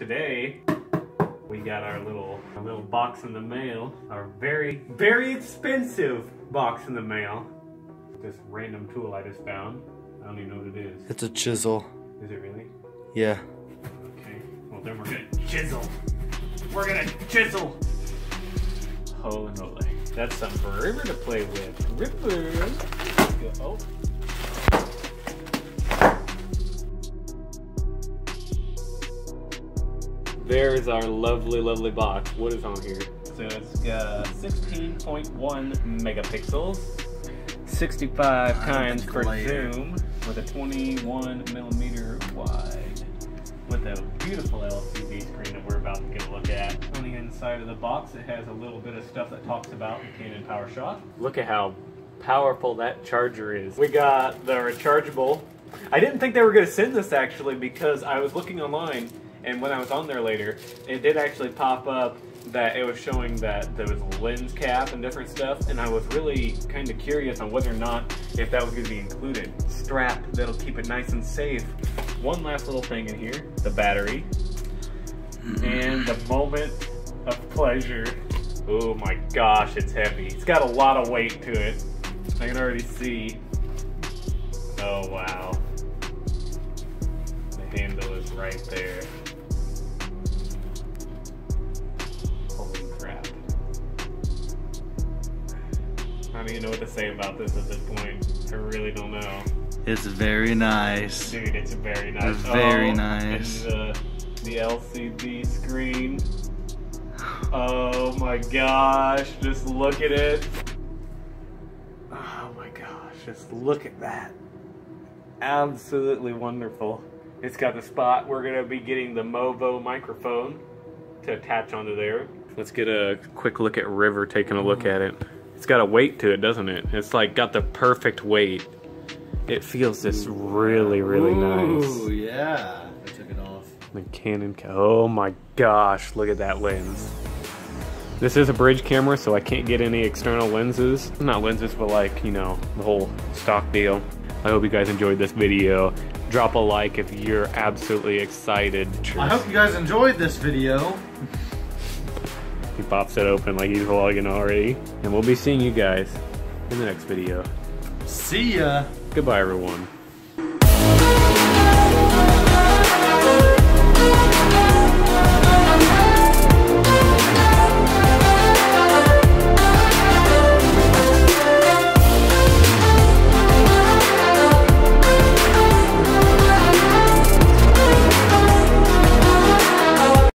Today, we got our little, our little box in the mail. Our very, very expensive box in the mail. This random tool I just found. I don't even know what it is. It's a chisel. Is it really? Yeah. Okay. Well, then we're gonna chisel. We're gonna chisel. Holy moly. That's something for River to play with. River. Oh. There's our lovely, lovely box. What is on here? So it's uh, got 16.1 megapixels, 65 uh, times per layer. zoom, with a 21 millimeter wide, with a beautiful LCD screen that we're about to get a look at. On the inside of the box, it has a little bit of stuff that talks about the Canon PowerShot. Look at how powerful that charger is. We got the rechargeable. I didn't think they were going to send this actually because I was looking online and when I was on there later, it did actually pop up that it was showing that there was a lens cap and different stuff, and I was really kind of curious on whether or not if that was going to be included. Strap that'll keep it nice and safe. One last little thing in here, the battery, and the moment of pleasure. Oh my gosh, it's heavy. It's got a lot of weight to it. I can already see. Oh wow. The handle is right there. I don't even know what to say about this at this point. I really don't know. It's very nice. Dude, it's very nice. Very Oh, nice. And the, the LCD screen. Oh my gosh, just look at it. Oh my gosh, just look at that. Absolutely wonderful. It's got the spot. We're going to be getting the Movo microphone to attach onto there. Let's get a quick look at River taking a look at it. It's got a weight to it, doesn't it? It's like got the perfect weight. It feels just really, really nice. Ooh, yeah. I took it off. The Canon. Oh my gosh, look at that lens. This is a bridge camera, so I can't get any external lenses. Not lenses, but like, you know, the whole stock deal. I hope you guys enjoyed this video. Drop a like if you're absolutely excited. I hope you guys enjoyed this video. He pops it open like he's vlogging already. And we'll be seeing you guys in the next video. See ya. Goodbye, everyone.